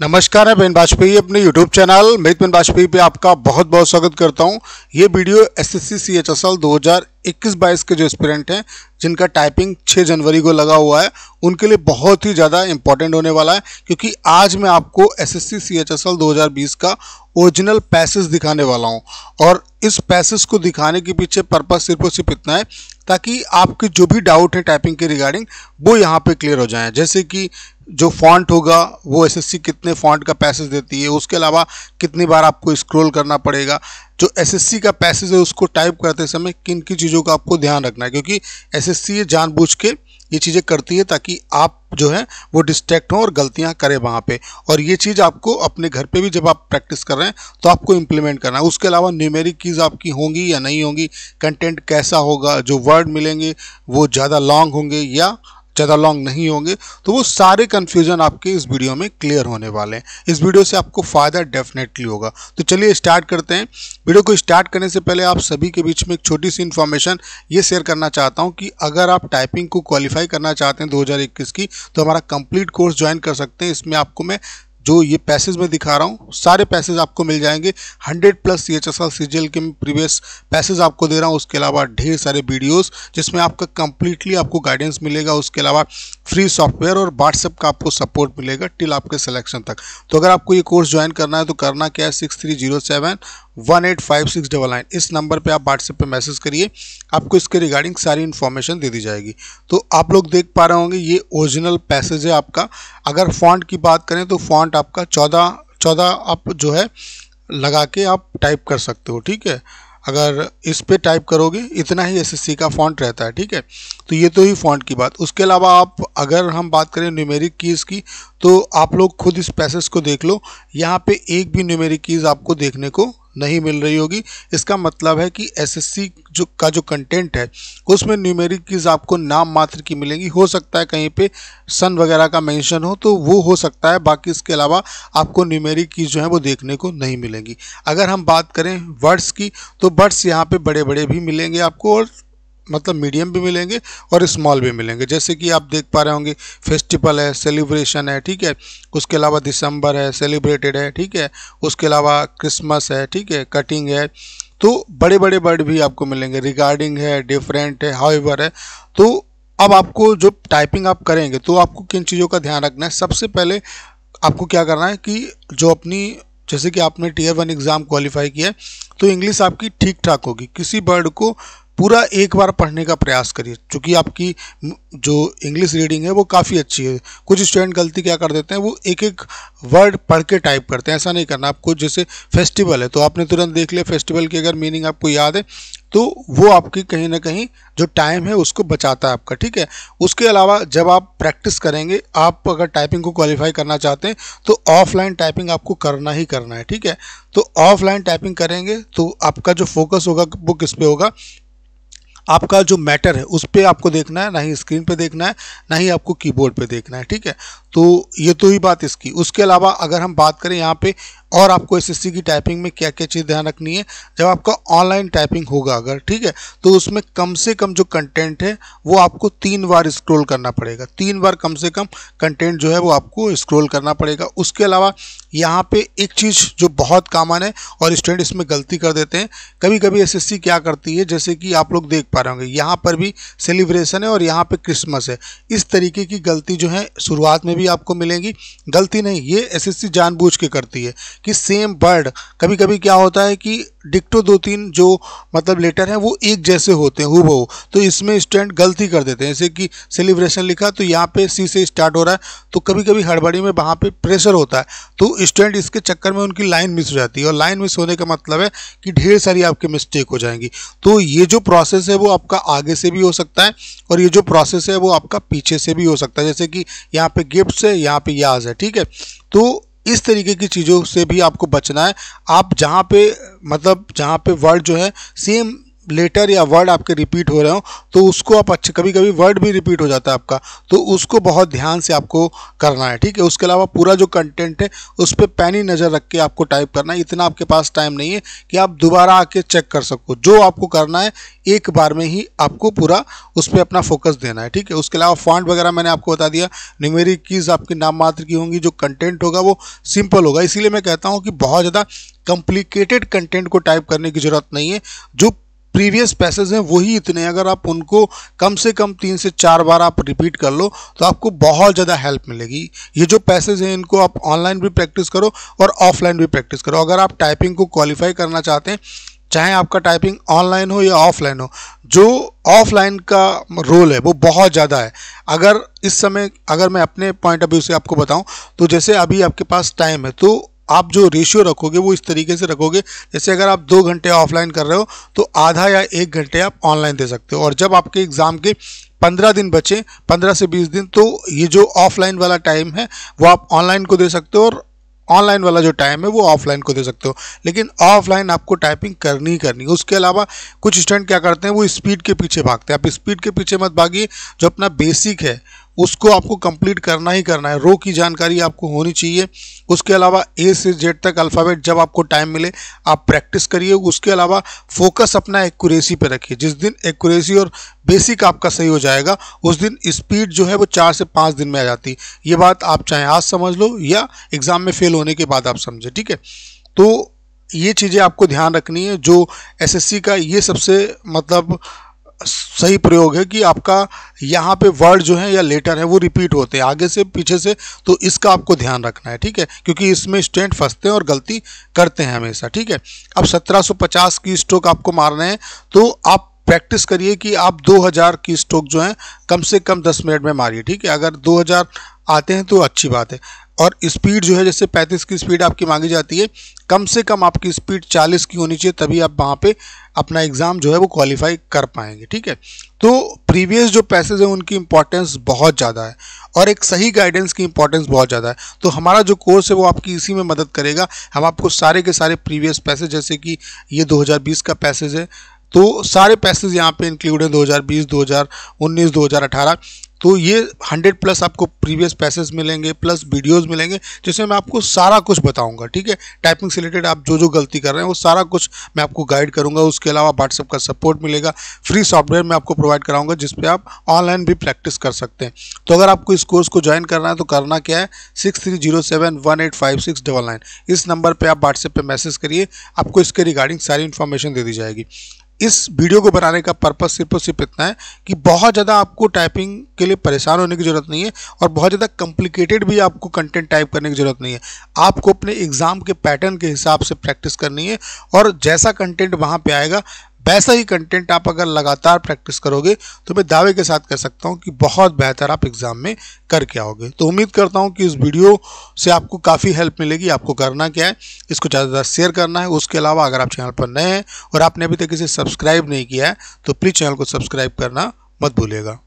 नमस्कार, मैं बेन वाजपेयी अपने यूट्यूब चैनल मित बेन वाजपेयी पे आपका बहुत बहुत स्वागत करता हूँ। ये video S S C C H S L दो हज़ार इक्कीस बाईस के जो एस्पिरेंट हैं, जिनका टाइपिंग 6 जनवरी को लगा हुआ है, उनके लिए बहुत ही ज़्यादा इंपॉर्टेंट होने वाला है, क्योंकि आज मैं आपको S S C C H S L दो हज़ार बीस का ओरिजिनल पैसेज दिखाने वाला हूँ। और इस पैसेज को दिखाने के पीछे पर्पज सिर्फ़ और सिर्फ़ इतना है, ताकि आपके जो भी डाउट हैं टाइपिंग के रिगार्डिंग वो यहाँ पे क्लियर हो जाएँ। जैसे कि जो फॉन्ट होगा, वो एसएससी कितने फॉन्ट का पैसेज देती है, उसके अलावा कितनी बार आपको स्क्रॉल करना पड़ेगा। जो एसएससी का पैसेज है, उसको टाइप करते समय किन किन चीज़ों का आपको ध्यान रखना है, क्योंकि एसएससी ये जानबूझ के ये चीज़ें करती है, ताकि आप जो है, वो डिस्ट्रैक्ट हों और गलतियाँ करें वहाँ पे। और ये चीज़ आपको अपने घर पे भी जब आप प्रैक्टिस कर रहे हैं तो आपको इम्प्लीमेंट करना है। उसके अलावा न्यूमेरिक कीज़ आपकी होंगी या नहीं होंगी कंटेंट कैसा होगा, जो वर्ड मिलेंगे, वो ज़्यादा लॉन्ग होंगे या ज़्यादा लॉन्ग नहीं होंगे तो वो सारे कन्फ्यूज़न आपके इस वीडियो में क्लियर होने वाले हैं। इस वीडियो से आपको फ़ायदा डेफिनेटली होगा। तो चलिए स्टार्ट करते हैं। वीडियो को स्टार्ट करने से पहले आप सभी के बीच में एक छोटी सी इन्फॉर्मेशन ये शेयर करना चाहता हूँ कि अगर आप टाइपिंग को क्वालिफाई करना चाहते हैं दो हज़ार इक्कीस की तो हमारा कंप्लीट कोर्स ज्वाइन कर सकते हैं। इसमें आपको मैं जो ये पैसेज में दिखा रहा हूँ, सारे पैसेज आपको मिल जाएँगे। 100 plus C H S L C G L के प्रीवियस पैसेज आपको दे रहा हूँ। उसके अलावा ढेर सारे वीडियोस जिसमें आपका कंप्लीटली आपको गाइडेंस मिलेगा। उसके अलावा फ्री सॉफ्टवेयर और व्हाट्सएप का आपको सपोर्ट मिलेगा टिल आपके सिलेक्शन तक। तो अगर आपको ये कोर्स ज्वाइन करना है तो करना क्या है? Six three zero seven one eight five six double nine इस नंबर पे आप व्हाट्सएप पे मैसेज करिए, आपको इसके रिगार्डिंग सारी इन्फॉर्मेशन दे दी जाएगी। तो आप लोग देख पा रहे होंगे, ये ओरिजिनल पैसेज है आपका। अगर फॉन्ट की बात करें तो फॉन्ट आपका चौदह चौदह आप जो है लगा के आप टाइप कर सकते हो, ठीक है? अगर इस पे टाइप करोगे, इतना ही एसएससी का फॉन्ट रहता है, ठीक है? तो ये तो ही फॉन्ट की बात। उसके अलावा आप अगर हम बात करें न्यूमेरिक कीज़ की तो आप लोग खुद इस पैसेज को देख लो। यहाँ पे एक भी न्यूमेरिक कीज़ आपको देखने को नहीं मिल रही होगी। इसका मतलब है कि एसएससी जो का जो कंटेंट है, उसमें न्यूमेरिक कीज आपको नाम मात्र की मिलेंगी। हो सकता है कहीं पे सन वगैरह का मेंशन हो तो वो हो सकता है। बाकी इसके अलावा आपको न्यूमेरिक कीज जो है, वो देखने को नहीं मिलेंगी। अगर हम बात करें वर्ड्स की तो वर्ड्स यहाँ पर बड़े बड़े भी मिलेंगे आपको और मतलब मीडियम भी मिलेंगे और स्मॉल भी मिलेंगे। जैसे कि आप देख पा रहे होंगे फेस्टिवल है सेलिब्रेशन है, ठीक है। उसके अलावा दिसंबर है सेलिब्रेटेड है, ठीक है। उसके अलावा क्रिसमस है, ठीक है कटिंग है। तो बड़े बड़े वर्ड भी आपको मिलेंगे। रिगार्डिंग है डिफरेंट है हाउ है। तो अब आपको जो टाइपिंग आप करेंगे तो आपको किन चीज़ों का ध्यान रखना है? सबसे पहले आपको क्या करना है कि जो अपनी, जैसे कि आपने टीयर वन एग्ज़ाम क्वालिफाई किया है तो इंग्लिश आपकी ठीक ठाक होगी। किसी वर्ड को पूरा एक बार पढ़ने का प्रयास करिए, क्योंकि आपकी जो इंग्लिश रीडिंग है वो काफ़ी अच्छी है। कुछ स्टूडेंट गलती क्या कर देते हैं, वो एक एक वर्ड पढ़ के टाइप करते हैं। ऐसा नहीं करना, आपको जैसे फेस्टिवल है तो आपने तुरंत देख लिया फेस्टिवल की अगर मीनिंग आपको याद है तो वो आपकी कहीं ना कहीं जो टाइम है उसको बचाता है आपका, ठीक है? उसके अलावा जब आप प्रैक्टिस करेंगे, आप अगर टाइपिंग को क्वालिफाई करना चाहते हैं तो ऑफलाइन टाइपिंग आपको करना ही करना है, ठीक है? तो ऑफलाइन टाइपिंग करेंगे तो आपका जो फोकस होगा, वो किस पे होगा? आपका जो मैटर है, उस पर आपको देखना है, ना ही स्क्रीन पे देखना है, ना ही आपको कीबोर्ड पे देखना है, ठीक है? तो ये तो ही बात इसकी। उसके अलावा अगर हम बात करें यहाँ पे और आपको एसएससी की टाइपिंग में क्या क्या चीज़ ध्यान रखनी है? जब आपका ऑनलाइन टाइपिंग होगा अगर, ठीक है? तो उसमें कम से कम जो कंटेंट है, वो आपको तीन बार स्क्रॉल करना पड़ेगा। तीन बार कम से कम कंटेंट जो है, वो आपको स्क्रॉल करना पड़ेगा। उसके अलावा यहाँ पे एक चीज़ जो बहुत कामन है और स्टूडेंट इसमें गलती कर देते हैं। कभी कभी एस क्या करती है, जैसे कि आप लोग देख पा रहे होंगे, यहाँ पर भी सेलिब्रेशन है और यहाँ पर क्रिसमस है। इस तरीके की गलती जो है, शुरुआत में भी आपको मिलेंगी। गलती नहीं, ये एस जानबूझ के करती है। कि सेम वर्ड कभी कभी क्या होता है कि डिक्टो दो तीन जो मतलब लेटर हैं, वो एक जैसे होते हैं हु तो इसमें स्टूडेंट गलती कर देते हैं। जैसे कि सेलिब्रेशन लिखा तो यहाँ पे सी से स्टार्ट हो रहा है तो कभी कभी हड़बड़ी में वहाँ पे प्रेशर होता है। तो स्टूडेंट इसके चक्कर में उनकी लाइन मिस हो जाती है, और लाइन मिस होने का मतलब है कि ढेर सारी आपकी मिस्टेक हो जाएँगी। तो ये जो प्रोसेस है, वो आपका आगे से भी हो सकता है, और ये जो प्रोसेस है, वो आपका पीछे से भी हो सकता है। जैसे कि यहाँ पे गिफ्ट है, यहाँ पे याज है, ठीक है? तो इस तरीके की चीज़ों से भी आपको बचना है। आप जहाँ पे मतलब जहाँ पे वर्ड जो है सेम लेटर या वर्ड आपके रिपीट हो रहे हो तो उसको आप अच्छे कभी कभी वर्ड भी रिपीट हो जाता है आपका तो उसको बहुत ध्यान से आपको करना है, ठीक है? उसके अलावा पूरा जो कंटेंट है, उस पर पैनी नज़र रख के आपको टाइप करना है, इतना आपके पास टाइम नहीं है कि आप दोबारा आके चेक कर सको, जो आपको करना है, एक बार में ही आपको पूरा उस पर अपना फोकस देना है, ठीक है? उसके अलावा फॉन्ट वगैरह मैंने आपको बता दिया न्यूमेरिक कीज़ आपकी नाम मात्र की होंगी, जो कंटेंट होगा वो सिंपल होगा, इसीलिए मैं कहता हूँ कि बहुत ज़्यादा कॉम्प्लिकेटेड कंटेंट को टाइप करने की ज़रूरत नहीं है, जो प्रीवियस पैसेज हैं, वही इतने अगर आप उनको कम से कम तीन से चार बार आप रिपीट कर लो तो आपको बहुत ज़्यादा हेल्प मिलेगी। ये जो पैसेज हैं, इनको आप ऑनलाइन भी प्रैक्टिस करो और ऑफलाइन भी प्रैक्टिस करो। अगर आप टाइपिंग को क्वालिफाई करना चाहते हैं, चाहे आपका टाइपिंग ऑनलाइन हो या ऑफलाइन हो, जो ऑफलाइन का रोल है, वो बहुत ज़्यादा है। अगर इस समय, अगर मैं अपने पॉइंट ऑफ़ व्यू से आपको बताऊँ तो जैसे अभी आपके पास टाइम है तो आप जो रेशियो रखोगे, वो इस तरीके से रखोगे, जैसे अगर आप दो घंटे ऑफलाइन कर रहे हो तो आधा या एक घंटे आप ऑनलाइन दे सकते हो। और जब आपके एग्ज़ाम के पंद्रह दिन बचे, पंद्रह से बीस दिन तो ये जो ऑफलाइन वाला टाइम है, वो आप ऑनलाइन को दे सकते हो और ऑनलाइन वाला जो टाइम है, वो ऑफलाइन को दे सकते हो। लेकिन ऑफलाइन आपको टाइपिंग करनी ही करनी उसके अलावा कुछ स्टूडेंट क्या करते हैं, वो स्पीड के पीछे भागते हैं। आप स्पीड के पीछे मत भागिए, जो अपना बेसिक है उसको आपको कंप्लीट करना ही करना है। रो की जानकारी आपको होनी चाहिए। उसके अलावा ए से जेड तक अल्फ़ाबेट जब आपको टाइम मिले, आप प्रैक्टिस करिए। उसके अलावा फोकस अपना एक्यूरेसी पे रखिए। जिस दिन एक्यूरेसी और बेसिक आपका सही हो जाएगा, उस दिन स्पीड जो है वो चार से पाँच दिन में आ जाती। है ये बात आप चाहे आज समझ लो या एग्ज़ाम में फेल होने के बाद आप समझे, ठीक है? तो ये चीज़ें आपको ध्यान रखनी है। जो एसएससी का ये सबसे मतलब सही प्रयोग है कि आपका यहाँ पे वर्ड जो है या लेटर है, वो रिपीट होते हैं। आगे से, पीछे से तो इसका आपको ध्यान रखना है, ठीक है? क्योंकि इसमें स्टूडेंट फंसते हैं और गलती करते हैं हमेशा, ठीक है? अब 1750 की स्ट्रोक आपको मारने हैं तो आप प्रैक्टिस करिए कि आप 2000 की स्ट्रोक जो है, कम से कम 10 मिनट में मारिए, ठीक है? अगर 2000 आते हैं तो अच्छी बात है। और स्पीड जो है, जैसे 35 की स्पीड आपकी मांगी जाती है, कम से कम आपकी स्पीड 40 की होनी चाहिए, तभी आप वहाँ पे अपना एग्ज़ाम जो है वो क्वालिफाई कर पाएँगे ठीक है? तो प्रीवियस जो पैसेज हैं उनकी इंपॉर्टेंस बहुत ज़्यादा है और एक सही गाइडेंस की इंपॉर्टेंस बहुत ज़्यादा है। तो हमारा जो कोर्स है वो आपकी इसी में मदद करेगा। हम आपको सारे के सारे प्रीवियस पैसेज जैसे कि ये 2020 का पैसेज है तो सारे पैसेज यहाँ पे इंक्लूड हैं 2020, 2019, 2018 तो ये 100 प्लस आपको प्रीवियस पैसेज मिलेंगे प्लस वीडियोस मिलेंगे, जिसमें मैं आपको सारा कुछ बताऊँगा, ठीक है? टाइपिंग से रिलेटेड आप जो जो गलती कर रहे हैं, वो सारा कुछ मैं आपको गाइड करूँगा। उसके अलावा व्हाट्सएप का सपोर्ट मिलेगा। फ्री सॉफ्टवेयर मैं आपको प्रोवाइड कराऊँगा, जिस आप ऑनलाइन भी प्रैक्टिस कर सकते हैं। तो अगर आपको इस कोर्स को ज्वाइन करना है तो करना क्या है? Six three zero seven one eight five six double nine इस नंबर पर आप व्हाट्सएप पर मैसेज करिए, आपको इसके रिगार्डिंग सारी इन्फॉर्मेशन दे दी जाएगी। इस वीडियो को बनाने का पर्पज सिर्फ़ और सिर्फ़ इतना है कि बहुत ज़्यादा आपको टाइपिंग के लिए परेशान होने की ज़रूरत नहीं है और बहुत ज़्यादा कॉम्प्लिकेटेड भी आपको कंटेंट टाइप करने की ज़रूरत नहीं है। आपको अपने एग्ज़ाम के पैटर्न के हिसाब से प्रैक्टिस करनी है और जैसा कंटेंट वहाँ पर आएगा वैसा ही कंटेंट आप अगर लगातार प्रैक्टिस करोगे तो मैं दावे के साथ कह सकता हूँ कि बहुत बेहतर आप एग्ज़ाम में करके आओगे। तो उम्मीद करता हूँ कि इस वीडियो से आपको काफ़ी हेल्प मिलेगी, आपको करना क्या है, इसको ज़्यादा ज़्यादा शेयर करना है। उसके अलावा अगर आप चैनल पर नए हैं और आपने अभी तक इसे सब्सक्राइब नहीं किया है तो प्लीज़ चैनल को सब्सक्राइब करना मत भूलिएगा।